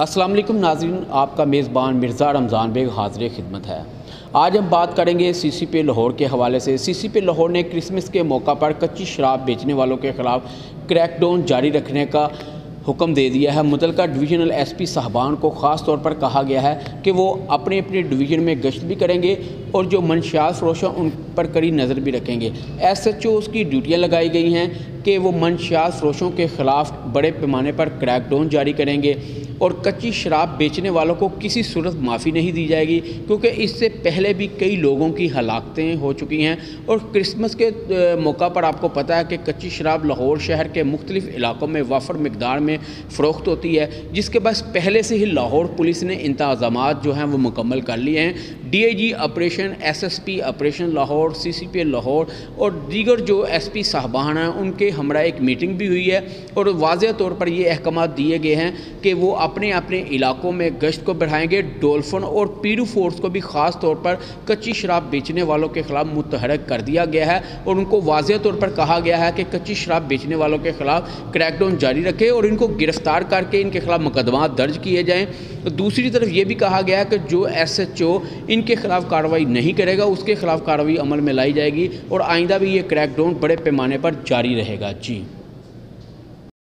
अस्सलाम वालेकुम नाजरीन, आपका मेज़बान मिर्ज़ा रमज़ान बेग हाजिर खिदमत है। आज हम बात करेंगे सी सी पी लाहौर के हवाले से। सी सी पी लाहौर ने क्रिसमस के मौका पर कच्ची शराब बेचने वालों के ख़िलाफ़ क्रैकडाउन जारी रखने का हुक्म दे दिया है। मुतलका डिवीज़नल एस पी साहबान को ख़ास तौर पर कहा गया है कि वो अपने अपने डिवीज़न में गश्त भी करेंगे और जो मनशियात फरोश हैं उन पर कड़ी नज़र भी रखेंगे। एस एच ओ उसकी ड्यूटियाँ लगाई गई हैं। कि वो मनशियात फरोशों के ख़िलाफ़ बड़े पैमाने पर क्रैकडाउन जारी करेंगे और कच्ची शराब बेचने वालों को किसी सूरत माफ़ी नहीं दी जाएगी, क्योंकि इससे पहले भी कई लोगों की हलाकतें हो चुकी हैं। और क्रिसमस के मौका पर आपको पता है कि कच्ची शराब लाहौर शहर के मुख्तलिफ़ इलाकों में वाफर मकदार में फ़रोख्त होती है, जिसके बस पहले से ही लाहौर पुलिस ने इंतज़ाम जो हैं वो मुकम्मल कर लिए हैं। D I G operation S S P operation Lahore C C P Lahore और दीगर जो एस पी साहबान हैं, उनके हमरा एक मीटिंग भी हुई है और वाज तौर पर ये अहकाम दिए गए हैं कि वो अपने अपने इलाकों में गश्त को बढ़ाएँगे, डोल्फन और पीरू फोर्स को भी ख़ास तौर पर कच्ची शराब बेचने वालों के ख़िलाफ़ मुतहरक कर दिया गया है और उनको वाज तौर पर कहा गया है कि कच्ची शराब बेचने वालों के ख़िलाफ़ क्रैकडाउन जारी रखें और इनको गिरफ़्तार करके इनके ख़िलाफ़ मुकदमा दर्ज किए जाएँ। दूसरी तरफ़ ये भी कहा गया है कि जो एस एच ओ इनके ख़िलाफ़ कार्रवाई नहीं करेगा, उसके ख़िलाफ़ कार्रवाई अमल में लाई जाएगी और आइंदा भी ये क्रैकडाउन बड़े पैमाने पर जारी रहेगा। जी